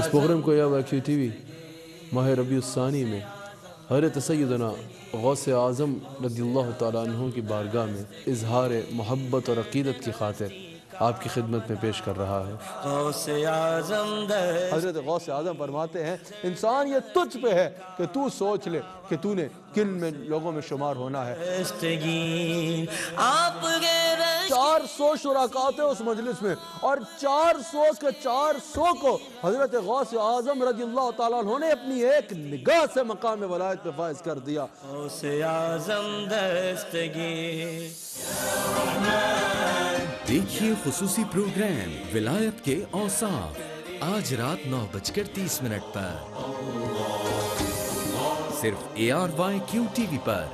इस प्रोग्राम को या क्यू टी वी माह रबी सानी में हरत सैदना गौस आज़म रदी तु की बारगाह में इजहार मोहब्बत और अकीदत की खातिर आपकी खिदमत में पेश कर रहा है हज़रत गौस आज़म फरमाते हैं इंसान ये तुझ पे है कि तू सोच ले कि तूने किन में लोगों में शुमार होना है सौ शुराकात है उस मजलिस में और चार सौ के चार सौ को हज़रत गौस आज़म रज़ी अल्लाह ने अपनी एक निगाह से मकाम वलायत पे फायज कर दिया। देखिए खसूसी प्रोग्राम विलायत के औसाफ। आज रात नौ बजकर तीस मिनट पर। सिर्फ़ A R Y Q TV पर।